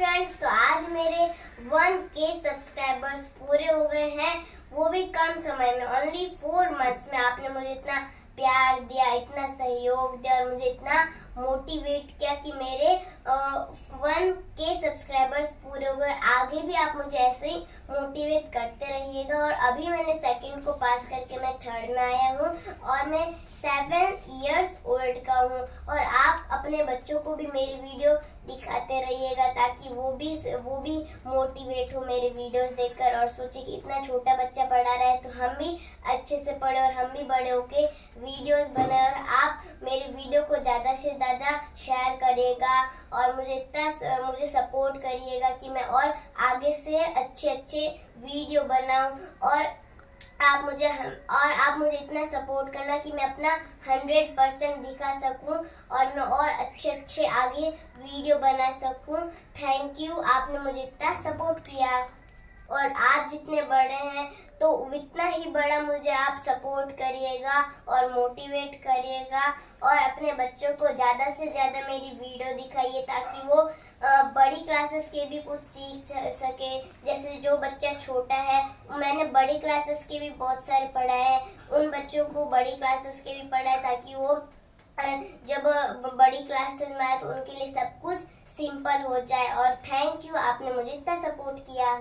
Friends तो आज मेरे वन के सब्सक्राइबर्स पूरे हो गए हैं। वो भी कम समय में ओनली फोर मंथ्स में आपने मुझे इतना प्यार दिया, इतना सहयोग दिया और मुझे इतना मोटिवेट किया कि मेरे वन के सब्सक्राइबर्स पूरे हो गए। आगे भी आप मुझे ऐसे ही मोटिवेट करते रहिएगा। और अभी मैंने सेकंड को पास करके मैं थर्ड में आया हूँ और मैं सेवन इयर्स ओल्ड का हूँ। और आप अपने बच्चों को भी मेरी वीडियो दिखाते रहिएगा ताकि वो भी वो भी मोटिवेट हो मेरे वीडियोस देखकर और सोचे कि इतना छोटा बच्चा पढ़ा रहा है तो हम भी अच्छे से पढ़े और हम भी बड़े होके वीडियोस बनाए और आप मेरे वीडियो को ज़्यादा से ज़्यादा शेयर करिएगा और मुझे इतना मुझे सपोर्ट करिएगा कि मैं और आगे से अच्छे अच्छे वीडियो बनाऊँ और आप मुझे हम और आप मुझे इतना सपोर्ट करना कि मैं अपना हंड्रेड परसेंट दिखा सकूँ और मैं और अच्छे अच्छे आगे वीडियो बना सकूँ। थैंक यू आपने मुझे इतना सपोर्ट किया। और आप जितने बड़े हैं तो उतना ही बड़ा मुझे आप सपोर्ट करिएगा और मोटिवेट करिएगा और अपने बच्चों को ज़्यादा से ज़्यादा मेरी वीडियो दिखाइए ताकि वो बड़ी क्लासेस के भी कुछ सीख सके। जैसे जो बच्चा छोटा है, मैंने बड़ी क्लासेस के भी बहुत सारे पढ़ाए हैं। उन बच्चों को बड़ी क्लासेस के भी पढ़ाए ताकि वो जब बड़ी क्लासेस में आए तो उनके लिए सब कुछ सिंपल हो जाए। और थैंक यू आपने मुझे इतना सपोर्ट किया।